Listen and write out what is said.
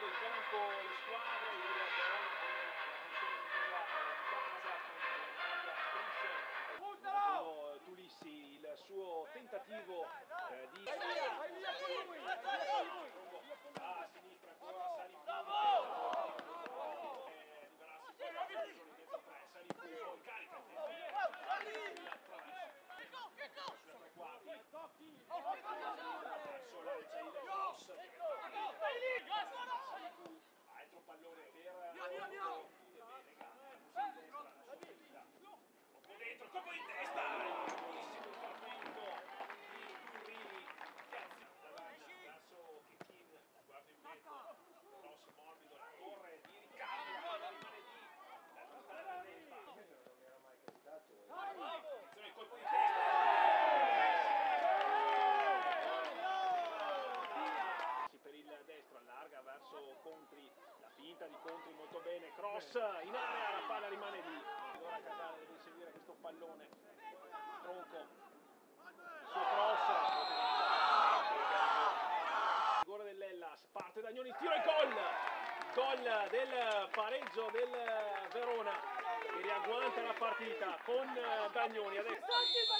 in campo le squadre, il Verona con la di casa con Tulissi il suo tentativo eh, di a sinistra finta di Contri molto bene cross in area la palla rimane lì. Allora Casale deve inseguire questo pallone tronco. Suo cross. Rigore dell'Ellas parte Dagnoni tiro e gol. Gol del pareggio del Verona che riagguanta la partita con Dagnoni. Adesso